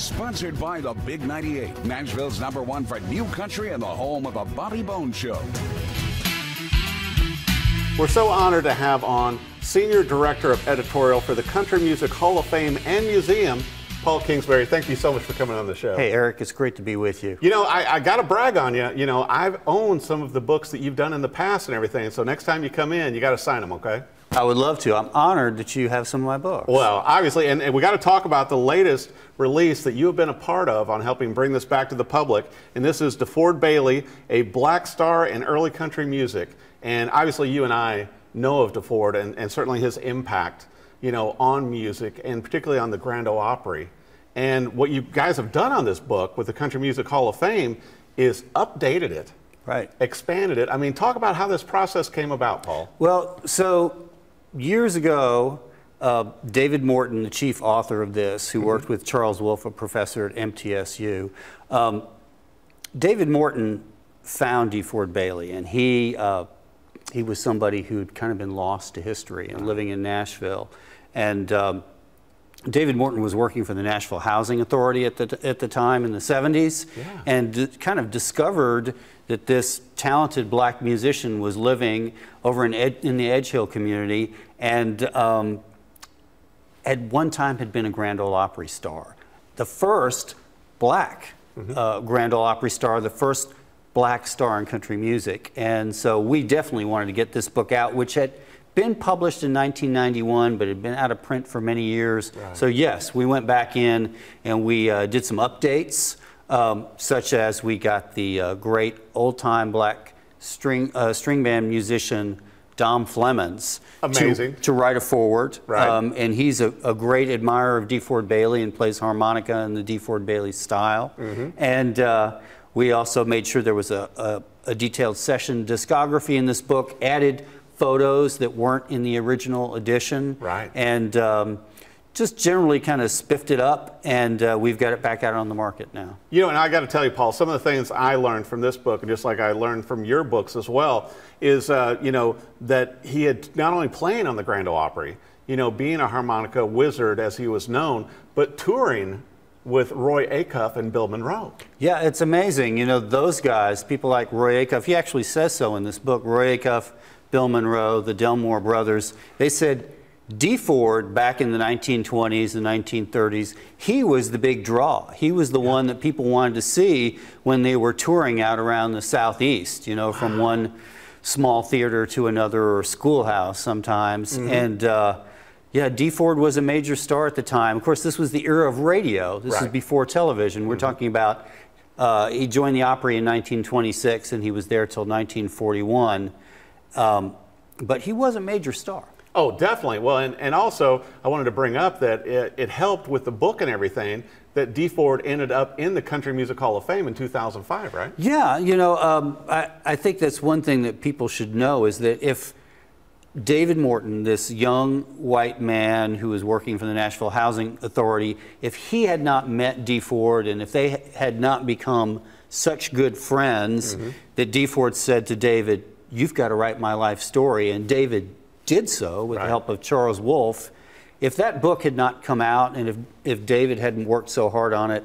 Sponsored by the Big 98, Nashville's number one for new country and the home of the Bobby Bones Show. We're so honored to have on Senior Director of Editorial for the Country Music Hall of Fame and Museum, Paul Kingsbury. Thank you so much for coming on the show. Hey, Eric, it's great to be with you. You know, I, I got to brag on you. You know, I've owned some of the books that you've done in the past and everything. So next time you come in, you got to sign them, okay? I would love to. I'm honored that you have some of my books. Well, obviously, and, and we got to talk about the latest release that you have been a part of on helping bring this back to the public. And this is DeFord Bailey, a black star in early country music. And obviously, you and I know of DeFord and, and certainly his impact, you know, on music and particularly on the Grand Ole Opry. And what you guys have done on this book with the Country Music Hall of Fame is updated it. Right. Expanded it. I mean, talk about how this process came about, Paul. Well, so years ago, uh, David Morton, the chief author of this, who mm-hmm. worked with Charles Wolfe, a professor at MTSU, um, David Morton found DeFord Bailey, and he uh, he was somebody who'd kind of been lost to history and living in Nashville, and um, David Morton was working for the Nashville Housing Authority at the, at the time in the 70s yeah. and kind of discovered that this talented black musician was living over in, Ed, in the Edge Hill community and um, at one time had been a Grand Ole Opry star. The first black mm-hmm. uh, Grand Ole Opry star, the first black star in country music. And so we definitely wanted to get this book out, which had been published in 1991, but had been out of print for many years. Right. So yes, we went back in and we uh, did some updates, um, such as we got the uh, great old-time black string uh, string band musician Dom Flemons to, to, write a foreword. Right. Um, and he's a, a, great admirer of DeFord Bailey and plays harmonica in the DeFord Bailey style. Mm-hmm. And uh, we also made sure there was a, a, a detailed session discography in this book, added photos that weren't in the original edition. Right. And um, just generally kind of spiffed it up, and uh, we've got it back out on the market now. You know, and I got to tell you, Paul, some of the things I learned from this book, and just like I learned from your books as well, is uh, you know that he had not only playing on the Grand Ole Opry, you know, being a harmonica wizard as he was known, but touring with Roy Acuff and Bill Monroe. Yeah, it's amazing. You know, those guys, people like Roy Acuff, he actually says so in this book. Roy Acuff Bill Monroe, the Delmore brothers, they said DeFord back in the 1920s and 1930s, he was the big draw. He was the yeah. one that people wanted to see when they were touring out around the southeast, you know, from one small theater to another or schoolhouse sometimes. Mm-hmm. And uh, yeah, Ford was a major star at the time. Of course, this was the era of radio. This right. is before television. We're mm-hmm. talking about uh, he joined the Opry in 1926 and he was there till 1941. Um, but he was a major star. Oh, definitely. Well, and, and also, I wanted to bring up that it, it helped with the book and everything that DeFord ended up in the Country Music Hall of Fame in 2005, right? Yeah, you know, um, I, I think that's one thing that people should know is that if David Morton, this young white man who was working for the Nashville Housing Authority, if he had not met DeFord and if they had not become such good friends mm-hmm. that DeFord said to David, you've got to write my life story. And David did so with right. the help of Charles Wolfe. If that book had not come out and if, if David hadn't worked so hard on it,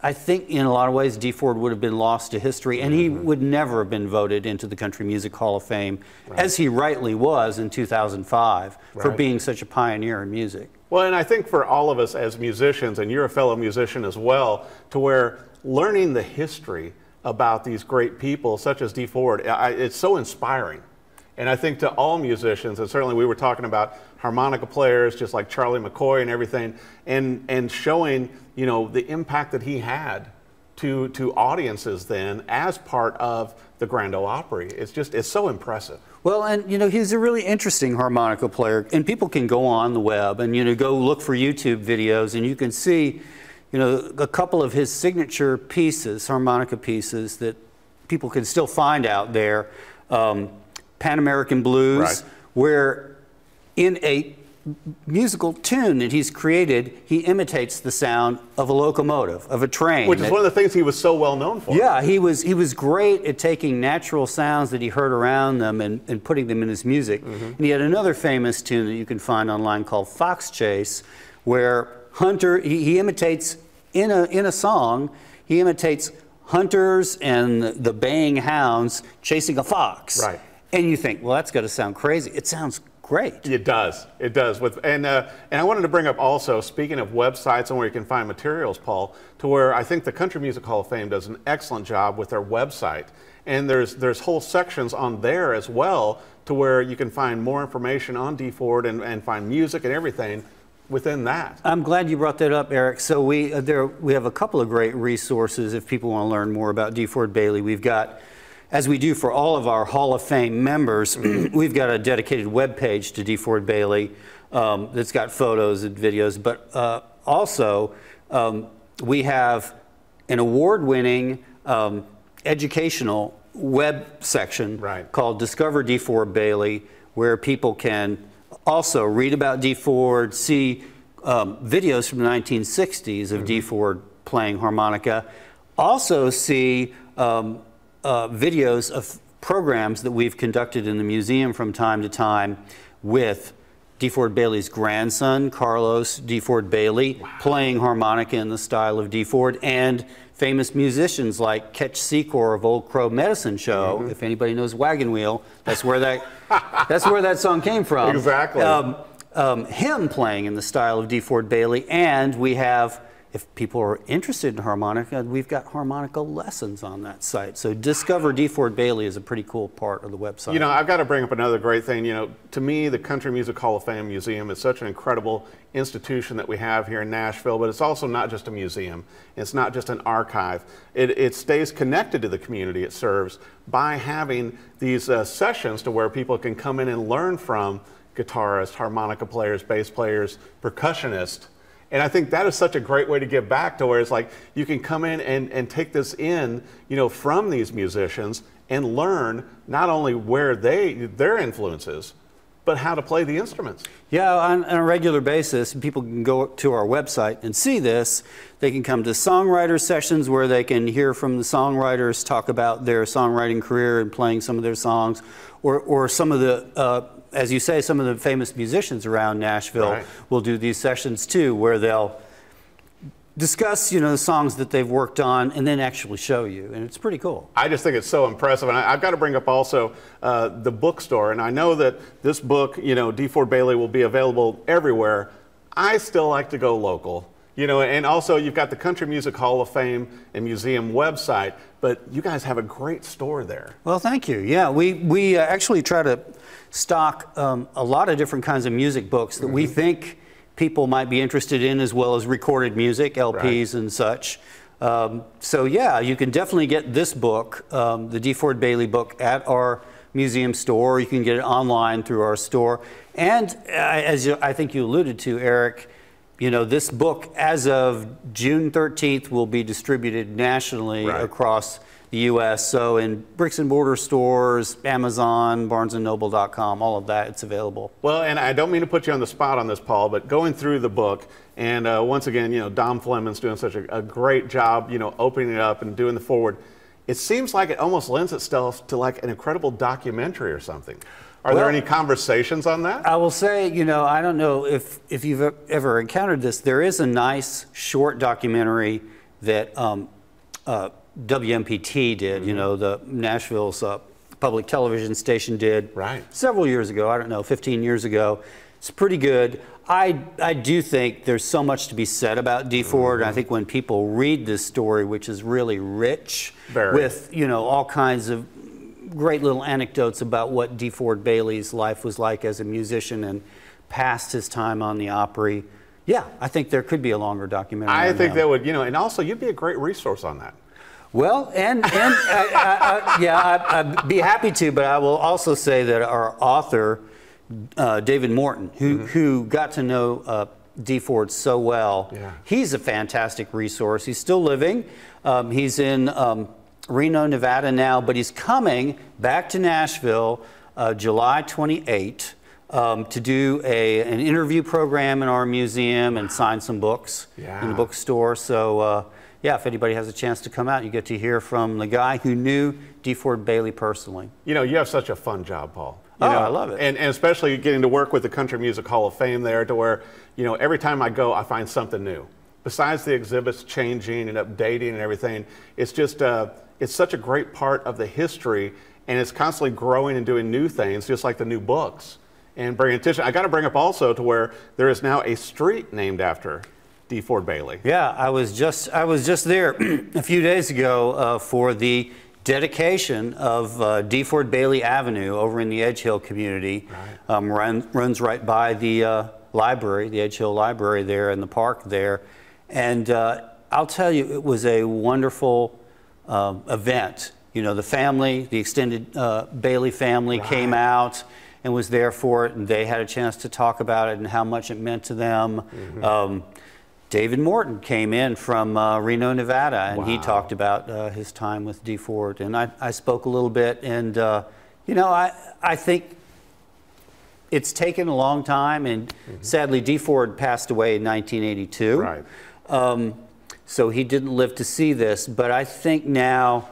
I think in a lot of ways DeFord would have been lost to history and he mm-hmm. would never have been voted into the Country Music Hall of Fame, right. as he rightly was in 2005 right. for being such a pioneer in music. Well, and I think for all of us as musicians, and you're a fellow musician as well, to where learning the history about these great people such as DeFord. it's so inspiring. And I think to all musicians, and certainly we were talking about harmonica players just like Charlie McCoy and everything, and, and showing, you know, the impact that he had to, to audiences then as part of the Grand Ole Opry. It's just, it's so impressive. Well, and you know, he's a really interesting harmonica player, and people can go on the web and, you know, go look for YouTube videos and you can see you know, a couple of his signature pieces, harmonica pieces that people can still find out there. Um, Pan American Blues, right. where in a musical tune that he's created, he imitates the sound of a locomotive, of a train. Which is one of the things he was so well known for. Yeah, he was he was great at taking natural sounds that he heard around them and, and putting them in his music. Mm-hmm. And he had another famous tune that you can find online called Fox Chase, where Hunter he, he imitates in a, in a song, he imitates hunters and the baying hounds chasing a fox. Right. And you think, well, that's going to sound crazy. It sounds great. It does. It does. With and uh, and I wanted to bring up also, speaking of websites and where you can find materials, Paul, to where I think the Country Music Hall of Fame does an excellent job with their website. And there's there's whole sections on there as well to where you can find more information on DeFord and, and find music and everything within that. I'm glad you brought that up, Eric. So we uh, there we have a couple of great resources if people want to learn more about DeFord Bailey. We've got as we do for all of our Hall of Fame members, we've got a dedicated web page to DeFord Bailey um, that's got photos and videos, but uh, also um, we have an award-winning um, educational web section right. called Discover DeFord Bailey, where people can also read about DeFord, see um, videos from the 1960s of mm -hmm. DeFord playing harmonica, also see um, uh, videos of programs that we've conducted in the museum from time to time with DeFord Bailey's grandson, Carlos DeFord Bailey, wow. playing harmonica in the style of DeFord, and famous musicians like Ketch Secor of Old Crow Medicine Show. Mm -hmm. If anybody knows Wagon Wheel, that's where that that's where that song came from. Exactly. Um, um, him playing in the style of DeFord Bailey, and we have if people are interested in harmonica, we've got harmonica lessons on that site. So Discover DeFord Bailey is a pretty cool part of the website. You know, I've got to bring up another great thing. You know, to me, the Country Music Hall of Fame Museum is such an incredible institution that we have here in Nashville, but it's also not just a museum. It's not just an archive. It, it stays connected to the community it serves by having these uh, sessions to where people can come in and learn from guitarists, harmonica players, bass players, percussionists, and I think that is such a great way to give back to where it's like you can come in and, and take this in, you know, from these musicians and learn not only where they their influences, but how to play the instruments. Yeah, on, on, a regular basis, people can go to our website and see this. They can come to songwriter sessions where they can hear from the songwriters talk about their songwriting career and playing some of their songs, or, or some of the uh, as you say, some of the famous musicians around Nashville right. will do these sessions too, where they'll discuss, you know, the songs that they've worked on and then actually show you, and it's pretty cool. I just think it's so impressive, and I, have got to bring up also uh, the bookstore, and I know that this book, you know, DeFord Bailey will be available everywhere. I still like to go local. You know, and also you've got the Country Music Hall of Fame and Museum website, but you guys have a great store there. Well, thank you. Yeah, we, we uh, actually try to stock um, a lot of different kinds of music books that mm -hmm. we mm-hmm. think people might be interested in, as well as recorded music, LPs right. and such. Um, so yeah, you can definitely get this book, um, the DeFord Bailey book, at our museum store. You can get it online through our store. And uh, as you, I think you alluded to, Eric, you know, this book, as of June 13th, will be distributed nationally right. across the U.S. So in bricks and mortar stores, Amazon, BarnesandNoble.com, all of that, it's available. Well, and I don't mean to put you on the spot on this, Paul, but going through the book, and uh, once again, you know, Dom Flemons doing such a, a great job, you know, opening it up and doing the forward. It seems like it almost lends itself to like an incredible documentary or something. Are well, there any conversations on that? I will say, you know, I don't know if, if you've ever encountered this. There is a nice short documentary that um, uh, WNPT did, mm-hmm. you know, the Nashville's uh, public television station did right. several years ago, I don't know, 15 years ago. It's pretty good. I, I do think there's so much to be said about DeFord. Mm-hmm. I think when people read this story, which is really rich Very. with, you know, all kinds of great little anecdotes about what DeFord Bailey's life was like as a musician and past his time on the Opry. Yeah, I think there could be a longer documentary. I think that would, you know, and also you'd be a great resource on that. Well, and, and I, I, I, yeah, I'd be happy to, but I will also say that our author, uh, David Morton, who, mm-hmm. who got to know uh, DeFord so well, yeah. he's a fantastic resource. He's still living. Um, he's in um, Reno, Nevada now, but he's coming back to Nashville uh, July 28 um, to do a, an interview program in our museum and sign some books yeah. in the bookstore. So uh, yeah, if anybody has a chance to come out, you get to hear from the guy who knew DeFord Bailey personally. You know, you have such a fun job, Paul. You oh, know, I love it. And, and especially getting to work with the Country Music Hall of Fame there to where, you know, every time I go, I find something new. besides the exhibits changing and updating and everything, it's just uh, it's such a great part of the history, and it's constantly growing and doing new things, just like the new books and bringing attention. I got to bring up also to where there is now a street named after DeFord Bailey. Yeah, I was just I was just there a few days ago uh, for the dedication of uh, DeFord Bailey Avenue over in the Edge Hill community. Right. Um, run, runs right by the uh, library, the Edge Hill Library there in the park there. And uh, I'll tell you, it was a wonderful um, event. You know, the family, the extended uh, Bailey family right. came out and was there for it, and they had a chance to talk about it and how much it meant to them. Mm-hmm. Um, David Morton came in from uh, Reno, Nevada, and wow. he talked about uh, his time with DeFord. And I, I spoke a little bit, and uh, you know, I, I think it's taken a long time, and mm-hmm. sadly, DeFord passed away in 1982. Right. Um, so he didn't live to see this, but I think now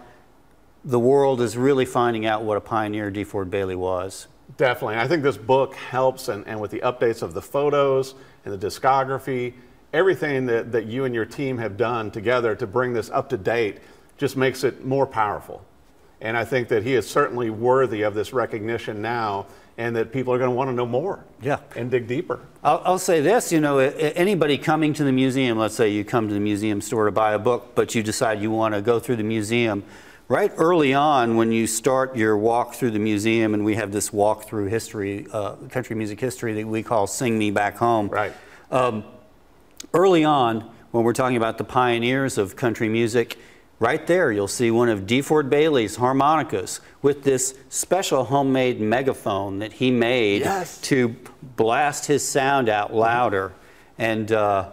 the world is really finding out what a pioneer DeFord Bailey was. Definitely. I think this book helps, and, and with the updates of the photos and the discography, everything that, that you and your team have done together to bring this up to date just makes it more powerful. And I think that he is certainly worthy of this recognition now and that people are going to want to know more yeah. and dig deeper. I'll, I'll, say this, you know, anybody coming to the museum, let's say you come to the museum store to buy a book, but you decide you want to go through the museum, right early on when you start your walk through the museum, and we have this walk through history, uh, country music history that we call Sing Me Back Home. Right. Um, early on, when we're talking about the pioneers of country music, right there you'll see one of DeFord Bailey's harmonicas with this special homemade megaphone that he made yes. to blast his sound out louder. And uh,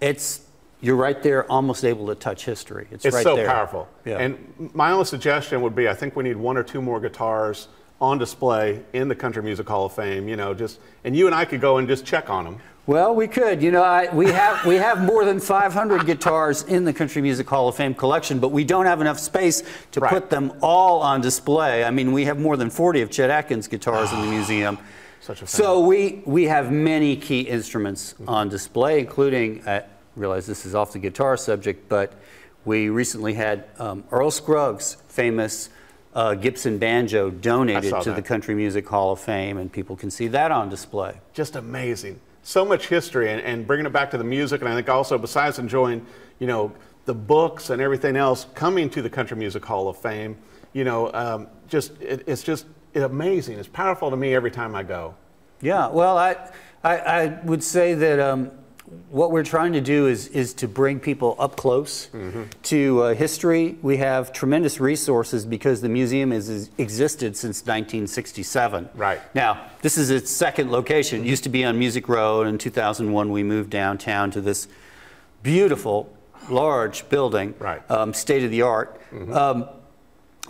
it's you're right there, almost able to touch history. It's, it's right so there. powerful. Yeah. And my only suggestion would be, I think we need one or two more guitars on display in the Country Music Hall of Fame. You know, just and you and I could go and just check on them. Well, we could. You know, I, we have we have more than 500 guitars in the Country Music Hall of Fame collection, but we don't have enough space to right. put them all on display. I mean, we have more than 40 of Chet Atkins guitars in the museum. Such a fan. So we we have many key instruments on display, including. I realize this is off the guitar subject, but we recently had um, Earl Scruggs' famous. Uh, Gibson banjo donated to that. the Country Music Hall of Fame, and people can see that on display. Just amazing so much history and, and bringing it back to the music. And I think also, besides enjoying, you know, the books and everything else coming to the Country Music Hall of Fame, you know, um, just it, it's just amazing. It's powerful to me every time I go. Yeah, well, I, I, I would say that um, what we're trying to do is, is to bring people up close mm-hmm. to uh, history. We have tremendous resources because the museum has existed since 1967. Right. Now, this is its second location. It used to be on Music Row. In 2001, we moved downtown to this beautiful, large building, right. um, state of the art. Mm-hmm. Um,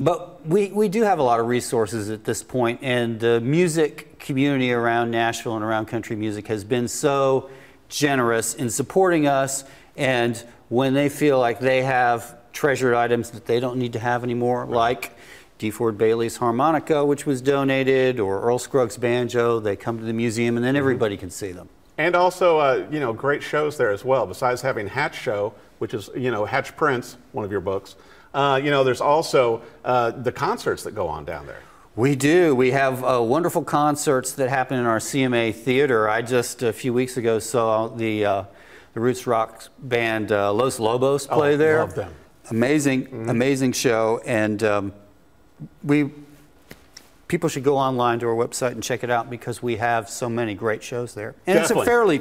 but we, we do have a lot of resources at this point, and the music community around Nashville and around country music has been so generous in supporting us. And when they feel like they have treasured items that they don't need to have anymore, like DeFord Bailey's harmonica, which was donated, or Earl Scruggs' banjo, they come to the museum and then mm-hmm. everybody can see them. And also, uh, you know, great shows there as well. Besides having Hatch Show, which is, you know, Hatch Prince, one of your books, uh, you know, there's also uh, the concerts that go on down there. We do. We have uh, wonderful concerts that happen in our CMA theater. I just a few weeks ago saw the uh, the roots rock band uh, Los Lobos play oh, there. Love them. Amazing, mm-hmm. amazing show, and um, we people should go online to our website and check it out because we have so many great shows there, and Definitely. it's a fairly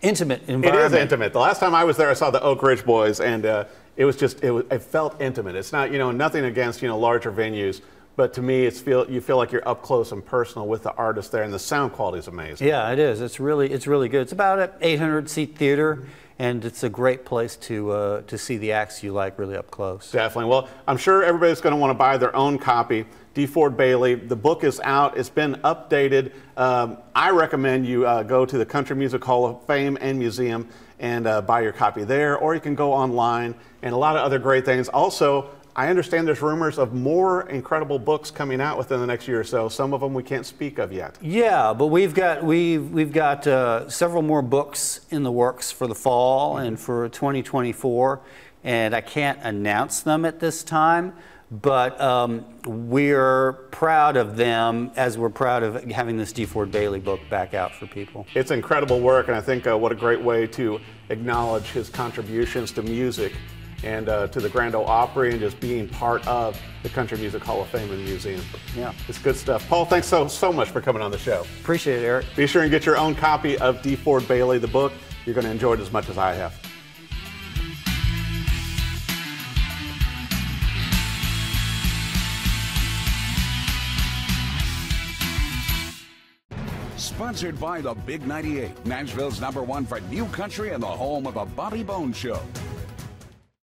intimate environment. It is intimate. The last time I was there, I saw the Oak Ridge Boys, and uh, it was just it, was, it felt intimate. It's not you know nothing against you know larger venues but to me, it's feel you feel like you're up close and personal with the artist there, and the sound quality is amazing. Yeah, it is. It's really it's really good. It's about an 800 seat theater, and it's a great place to uh, to see the acts you like really up close. Definitely. Well, I'm sure everybody's going to want to buy their own copy. DeFord Bailey. The book is out. It's been updated. Um, I recommend you uh, go to the Country Music Hall of Fame and Museum and uh, buy your copy there, or you can go online and a lot of other great things. Also, I understand there's rumors of more incredible books coming out within the next year or so. Some of them we can't speak of yet. Yeah, but we've got we've we've got uh, several more books in the works for the fall and for 2024, and I can't announce them at this time. But um, we're proud of them as we're proud of having this DeFord Bailey book back out for people. It's incredible work, and I think uh, what a great way to acknowledge his contributions to music and uh, to the Grand Ole Opry and just being part of the Country Music Hall of Fame and Museum. Yeah. It's good stuff. Paul, thanks so, so much for coming on the show. Appreciate it, Eric. Be sure and get your own copy of DeFord Bailey, the book. You're going to enjoy it as much as I have. Sponsored by the Big 98, Nashville's number one for new country and the home of the Bobby Bones Show.